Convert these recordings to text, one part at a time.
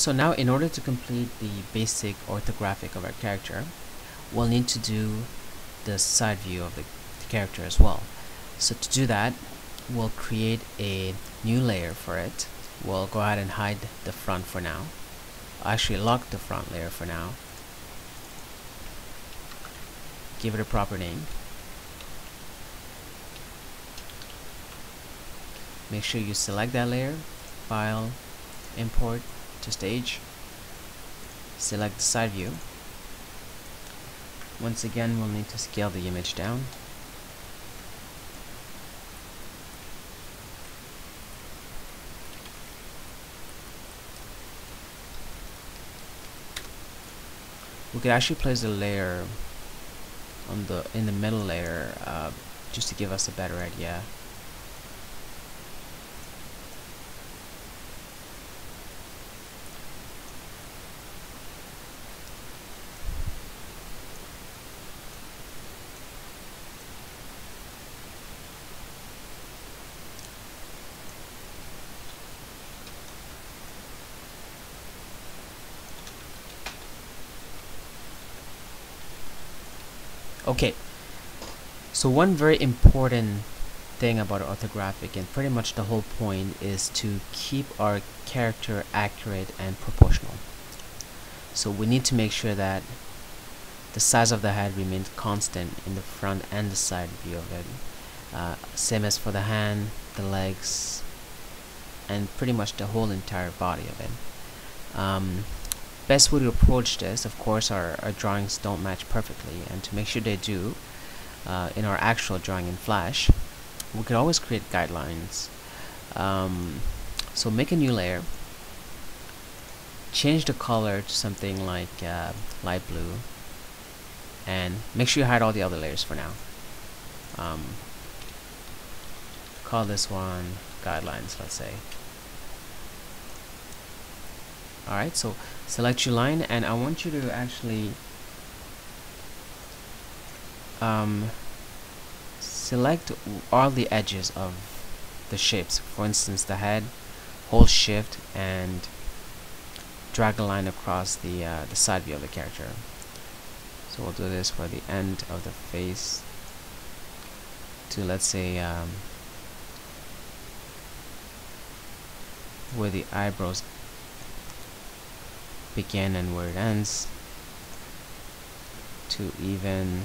So now in order to complete the basic orthographic of our character, we'll need to do the side view of the, the character as well. So to do that, we'll create a new layer for it. We'll go ahead and hide the front for now. Actually lock the front layer for now. Give it a proper name. Make sure you select that layer, file, import to stage. Select the side view. Once again, we'll need to scale the image down. we could actually place a layer on the in the middle layer uh, just to give us a better idea okay. So one very important thing about orthographic and pretty much the whole point is to keep our character accurate and proportional. So we need to make sure that the size of the head remains constant in the front and the side view of it uh, same as for the hand the legs and pretty much the whole entire body of it. Um, best way to approach this of course our, our drawings don't match perfectly. And to make sure they do uh, in our actual drawing in flash we could always create guidelines. Um, so make a new layer. Change the color to something like uh, light blue. And make sure you hide all the other layers for now. Um, call this one guidelines let's say alright so select your line and I want you to actually um, select all the edges of the shapes. For instance the head hold shift and drag a line across the uh, the side view of the character. So we'll do this for the end of the face to let's say um, where the eyebrows begin and where it ends to even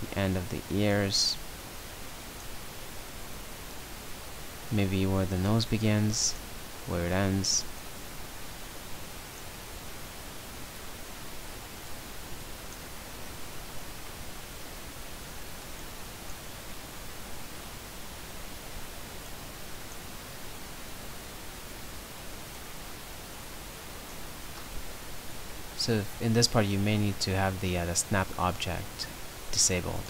the end of the ears maybe where the nose begins where it ends So in this part you may need to have the, uh, the snap object disabled.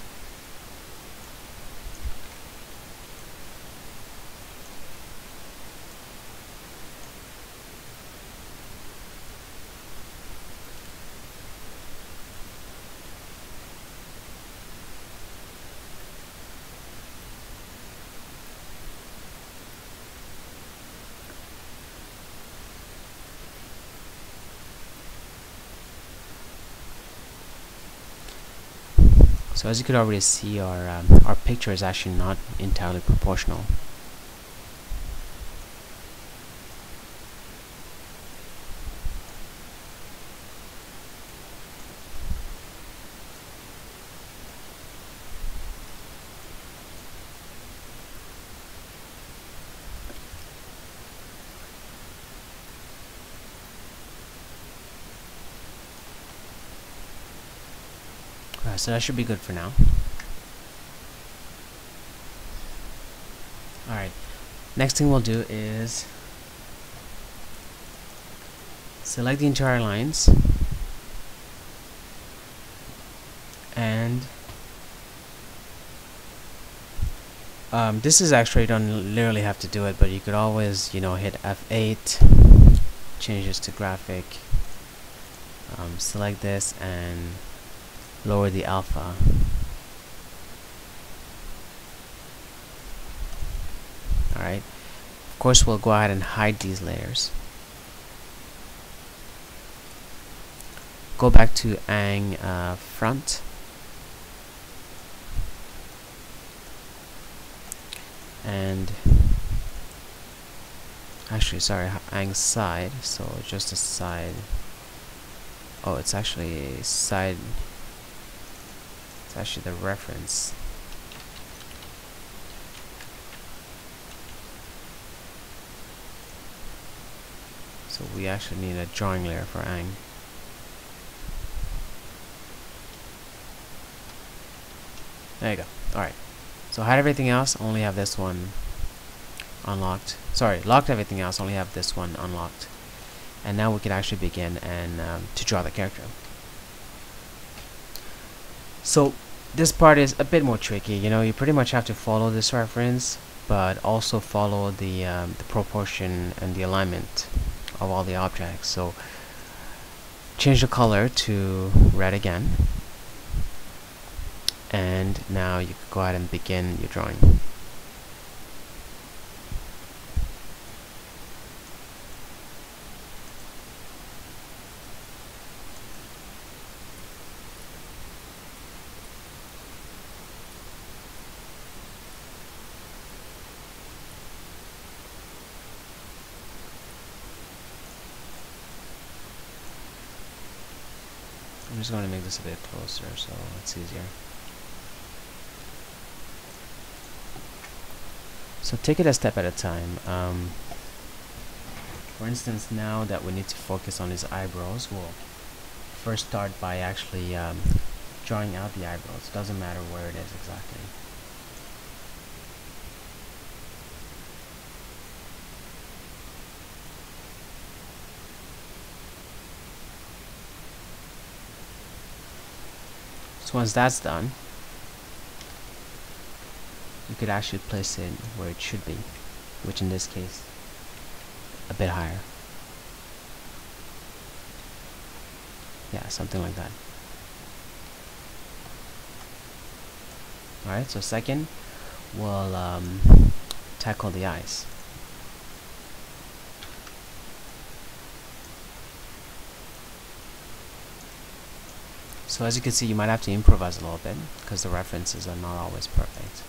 So as you could already see, our um, our picture is actually not entirely proportional. So that should be good for now. Alright, next thing we'll do is select the entire lines and um, this is actually you don't literally have to do it but you could always you know hit F8 change this to graphic um, select this and lower the alpha. Alright of course we'll go ahead and hide these layers. Go back to Aang uh, front. And actually sorry Aang side. So just a side. Oh it's actually side it's actually the reference so we actually need a drawing layer for Aang There you go. Alright. So hide everything else, only have this one unlocked. Sorry, locked everything else, only have this one unlocked. And now we can actually begin and um, to draw the character. So this part is a bit more tricky. You know, you pretty much have to follow this reference, but also follow the um, the proportion and the alignment of all the objects. So change the color to red again and now you can go ahead and begin your drawing. Just going to make this a bit closer so it's easier. So take it a step at a time. Um, for instance, now that we need to focus on his eyebrows, we'll first start by actually um, drawing out the eyebrows. Doesn't matter where it is exactly. So once that's done, you could actually place it where it should be, which in this case, a bit higher. Yeah, something like that. Alright, so second, we'll um, tackle the eyes. So as you can see, you might have to improvise a little bit because the references are not always perfect.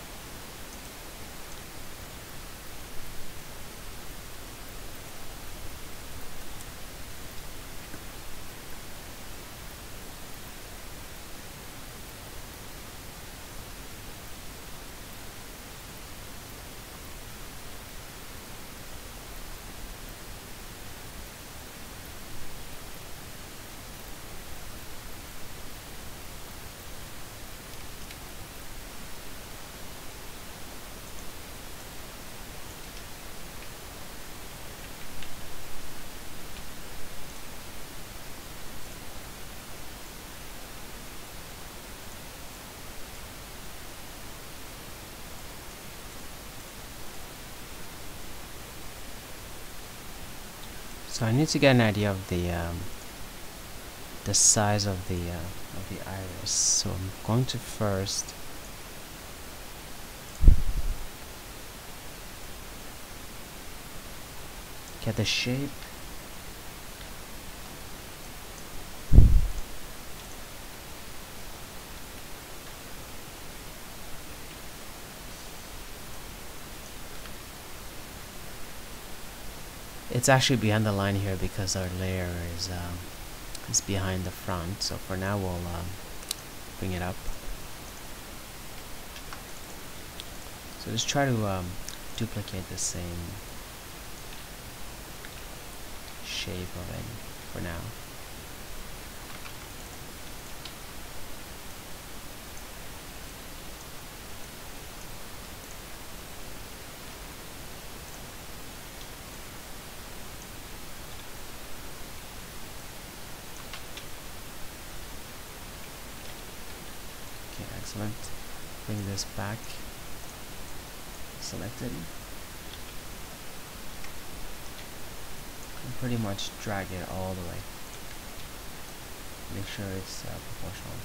So I need to get an idea of the um, the size of the uh, of the iris. So I'm going to first get the shape it's actually behind the line here because our layer is um, is behind the front. So for now we'll um, bring it up. So just try to um, duplicate the same shape of it for now bring this back. Selected. And pretty much drag it all the way. Make sure it's uh, proportional.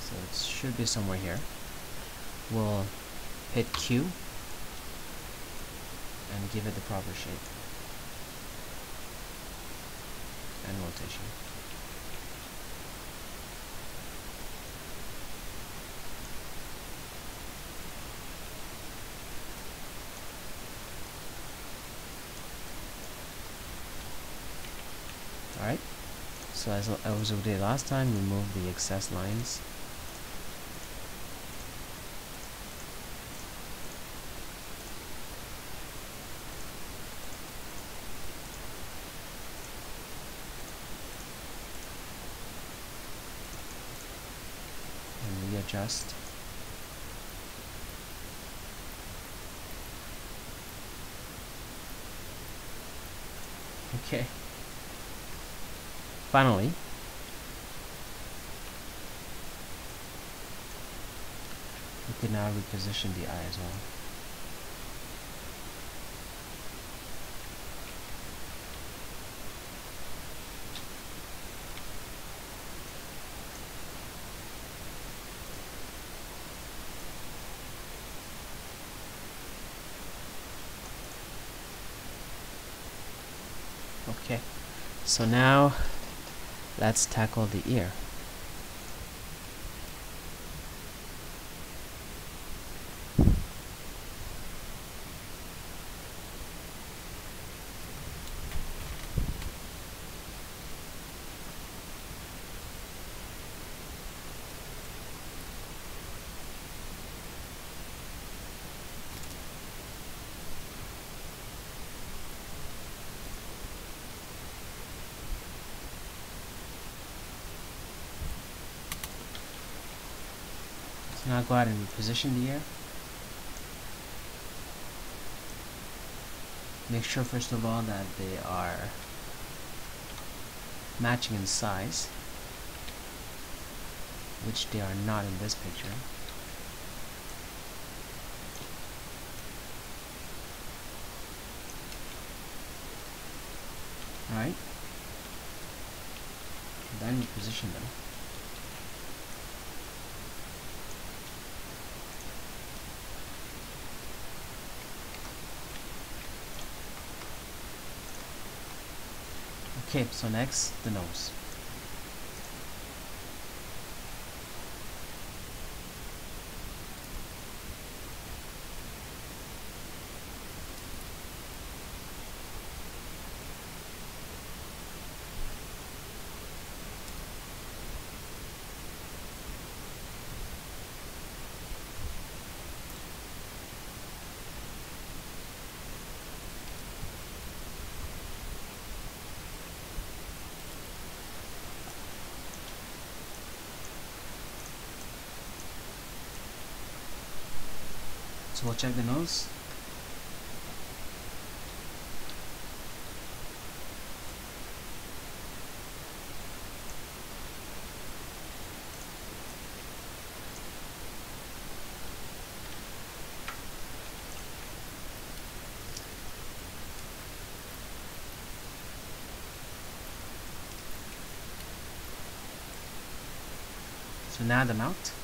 So it should be somewhere here. We'll hit Q and give it the proper shape and rotation. Alright, so as, as we did last time, remove the excess lines. Readjust. Okay. Finally, we can now reposition the eye as well. Okay, so now Let's tackle the ear. Now go ahead and position the ear. Make sure first of all that they are matching in size, which they are not in this picture. Alright, then position them. Okay, so next, the nose. So we'll check the nose. So now the mouth.